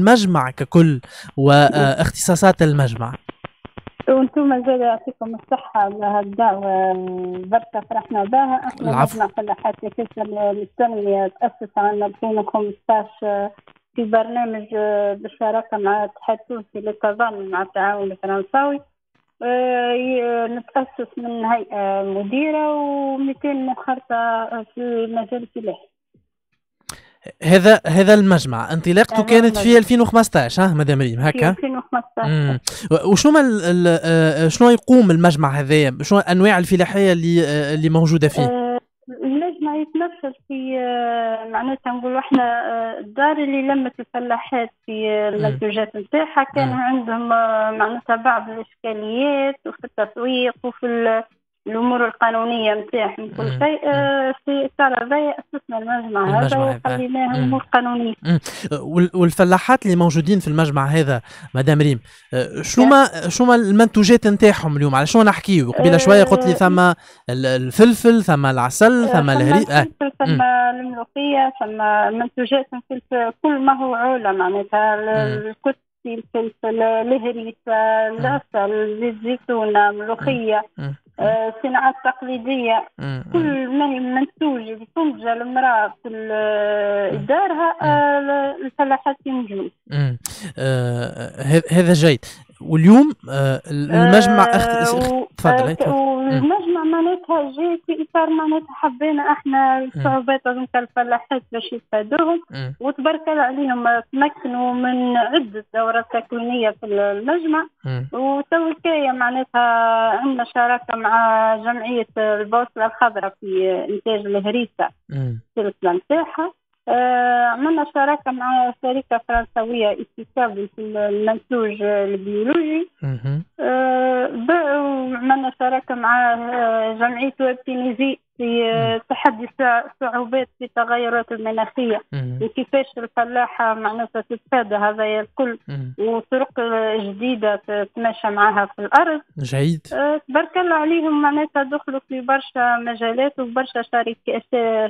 المجمع ككل واختصاصات المجمع. وأنتم زاد يعطيكم الصحة على الدعوة برشا فرحنا بها. إحنا العفو. فلاحات الكسر الإسلامية تأسس عام 2015 في برنامج بالشراكة مع الاتحاد التونسي للتضامن مع التعاون الفرنساوي. آه، نتأسس من هيئة مديرة و200 منخرطة في مجال الفلاحي هذا هذا المجمع انطلاقته كانت في المجمع. 2015 ها مدام ريم هكا 2015 مم. وشنو ال- آه، شنو يقوم المجمع هذايا شنو أنواع الفلاحية اللي آه، اللي موجودة فيه آه، المجمع يتمثل في آه، معناتها نقولوا إحنا آه، الدار اللي لمت الفلاحات في آه، المنتوجات نتاعها كانوا. عندهم آه، معناتها بعض الإشكاليات وفي التسويق وفي الأمور القانونية نتاعهم كل. شيء آه، في إطار هذايا أسسنا المجمع هذا. وخليناه. امور قانونيه وال- والفلاحات اللي موجودين في المجمع هذا مدام ريم آه، شنو ما شنو ما المنتوجات نتاعهم اليوم على شنو نحكيو قبيلة شوية قلت لي آه، ثم ال- الفلفل ثم العسل ثم الهري آه. الفلفل ثم الملوخية ثم منتوجات كل ما هو عولة معناتها ال- الكتسي الفلفل الهريسة العسل زيت زيتونة ملوخية مم. آه، صناعات تقليدية. كل ما هي منتوج اللي تنتج المرأة في دارها آه، الفلاحات ينتجون مم. آه، هذا- جيد. واليوم آه، المجمع آه، اخت... معناتها في اطار معناتها حبينا إحنا الصعوبات هذوك الفلاحات باش يفادوهم. وتبارك الله عليهم تمكنوا من عدة دورات تكوينية في المجمع مم. وتو معناتها عندنا شراكة مع جمعية البوصلة الخضراء في إنتاج الهريسة. السلسله نتاعها عملنا شراكه مع شركة فرنسوية استيكابل في المنتوج البيولوجي. آه، ب- وعملنا شراكة مع آه، جمعية ويب تونيزي في تحدي الصعوبات في التغيرات المناخية مم. وكيفاش الفلاحة معناتها تتفادى هذا الكل. وطرق جديدة تتماشى معها في الأرض جيد آه، تبارك الله عليهم معناتها دخلوا في برشا مجالات وبرشا شركة.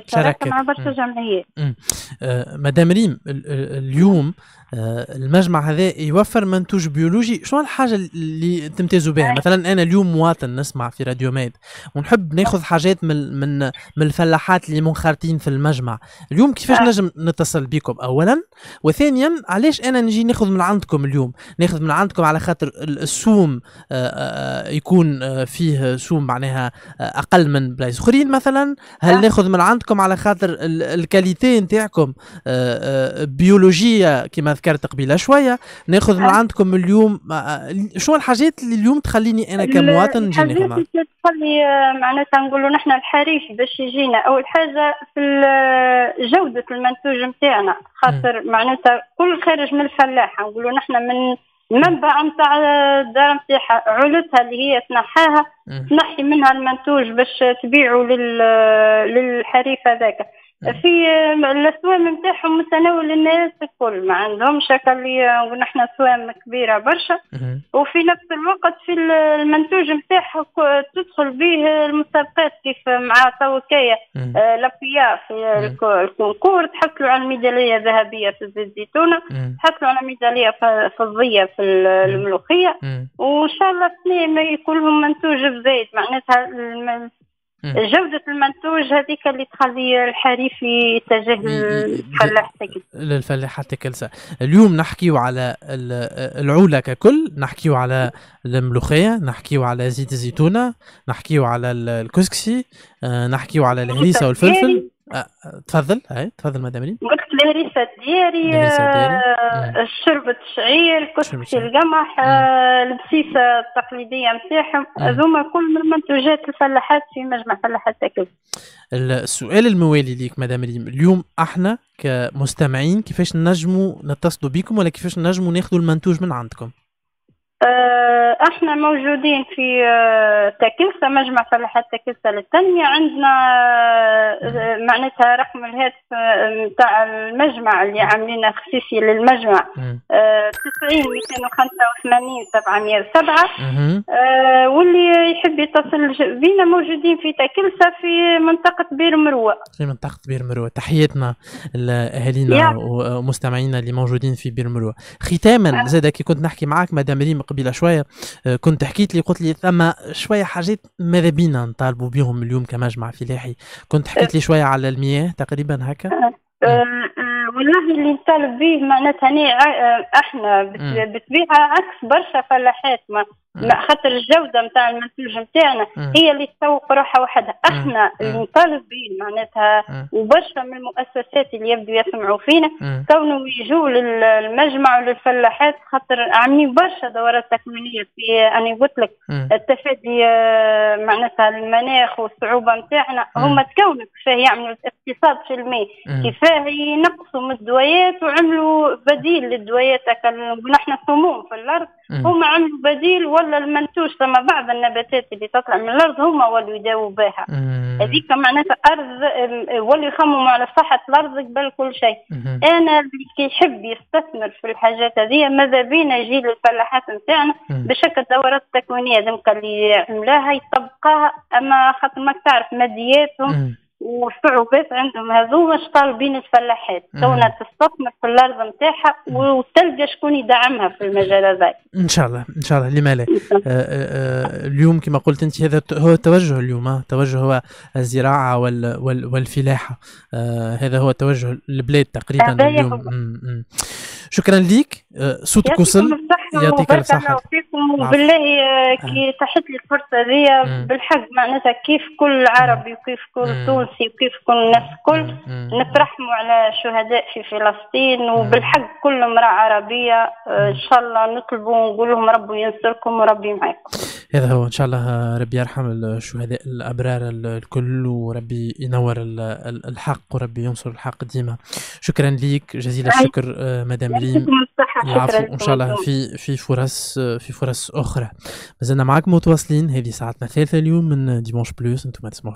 شراكة مع برشا. جمعيات آه، مدام ريم ال- ال- اليوم المجمع هذا يوفر منتوج بيولوجي شنو الحاجة اللي تمتازوا بها. مثلا أنا اليوم مواطن نسمع في راديو ميد ونحب ناخذ حاجات من من من الفلاحات اللي منخرطين في المجمع اليوم كيفاش أي. نجم نتصل بكم اولا وثانيا علاش أنا نجي ناخذ من عندكم اليوم ناخذ من عندكم على خاطر ال- السوم آه، آه، يكون آه، فيه سوم معناها آه، أقل من بلايص أخرين مثلا هل. ناخذ من عندكم على خاطر ال- الكاليتي نتاعكم آه، آه، بيولوجية كما ذكرت قبيله شوية ناخذ من أه. عندكم اليوم آه، شنو الحاجات اللي اليوم تخليني أنا كمواطن نجي ناخذ الحاجات معكم اللي تخلي آه، معناتها نقولوا نحن الحريف باش يجينا أول حاجة في جودة المنتوج نتاعنا خاطر معناتها كل خارج من الفلاحه نقولوا نحن من المنبع نتاع الدار نتاعها علتها اللي هي تنحاها. تنحي منها المنتوج باش تبيعوا لل للحريف هذاك. في آه، الاسوام نتاعهم متناول للناس الكل ما عندهمش اللي آه، نقول نحن اسوام كبيرة برشا. وفي نفس الوقت في ال- المنتوج نتاعها تدخل به المسابقات كيف مع توكية مم. لابيا في الك- الكونكور تحصلوا على الميدالية الذهبية في الزيت زيتونة مم. تحصلوا على ميدالية ف- فضية في ال- الملوخية مم. وإن شاء الله اثنين ما يكون لهم منتوج بزايد معناتها. جودة المنتوج هذيك اللي تخلي الحريف يتجه للفلاح فلاحات تاكلسة اليوم نحكيو على ال- العولة ككل نحكيو على الملوخية نحكيو على زيت الزيتونة نحكيو على ال- الكسكسي آه، نحكيو على الهريسة والفلفل. آه، تفضل. هاي تفضل مدام ريم قلت الهريسة الدياري. شربة الشعير كسكسي. القمح آه، البسيسة التقليدية نتاعهم. هذوما كل من منتوجات الفلاحات في مجمع فلاحات تاكلسة. السؤال الموالي ليك مدام ريم اليوم إحنا كمستمعين كيفاش نجموا نتصلوا بكم ولا كيفاش نجموا ناخذوا المنتوج من عندكم؟ إحنا موجودين في آه، تكلسة مجمع فلاحات تكلسة للتنمية. عندنا آه، معناتها رقم الهاتف نتاع المجمع اللي عاملينه خصيصي للمجمع 90 285 707 واللي يحب يتصل بينا موجودين في تكلسة في منطقة بير مروة. في منطقة بير مروة. تحياتنا لأهالينا ومستمعينا اللي موجودين في بير مروة. ختاما زادة كي كنت نحكي معك مدام ريم قبيلة شوية. آه، كنت حكيت لي قلت لي ثم شوية حاجات ماذا بينا نطالبوا بهم اليوم كمجمع فلاحي كنت حكيت لي شوية على المياه تقريبا هكا. أه، أه، والله اللي نطالب به معناتها إحنا بطبيعه عكس برشا فلاحات. ما خاطر الجودة نتاع المنتوج نتاعنا هي اللي تسوق روحها وحدها. إحنا به معناتها وبرشا من المؤسسات اللي يبدو يسمعوا فينا كونوا يجوا للمجمع وللفلاحات خاطر عاملين برشا دورات تكوينية في أنا قلت لك التفادي آه، معناتها المناخ والصعوبة نتاعنا هم تكونوا كيفاه يعملوا اقتصاد في الماء كيفاه ينقصوا من الدويات وعملوا بديل للدويات نحن سموم في الأرض. هم عملوا بديل ولا المنتوج ثم بعض النباتات اللي تطلع من الأرض هم ولوا يداووا بها. هذيك معناتها أرض ولوا يخمموا على صحة الأرض قبل كل شيء. أنا اللي يحب يستثمر في الحاجات هذه ماذا بينا يجي للفلاحات نتاعنا بشكل دورات تكوينية. ذمك اللي عملاها يطبقها أما خاطر ما تعرف مادياتهم والصعوبات عندهم. هذوما طالبين الفلاحات. تونا تستثمر في الأرض نتاعها وتلقى شكون يدعمها في المجال هذا. إن شاء الله إن شاء الله. لما لا آه، آه، آه، اليوم كما قلت أنت هذا هو التوجه اليوم توجه هو الزراعة وال وال والفلاحة. هذا هو توجه البلاد تقريبا اليوم. شكرا لك صوتك وصل. يعطيك الصحة. وبالله كي تحت لي الفرصة دي بالحق. معناتها كيف كل عربي وكيف كل تونسي وكيف كل الناس الكل نترحموا على الشهداء في فلسطين. وبالحق كل امرأة عربية إن شاء الله نطلبوا ونقول لهم ربي ينصركم وربي معكم. هذا هو إن شاء الله ربي يرحم الشهداء الأبرار الكل وربي ينور الحق وربي ينصر الحق ديما. شكرا لك جزيل الشكر آه، مدام ريم العفو ان شاء الله في في فرص في فرص أخرى. مازلنا معكم متواصلين هذه ساعتنا الثالثه اليوم من ديمونش بلوس أنتم تسمعوا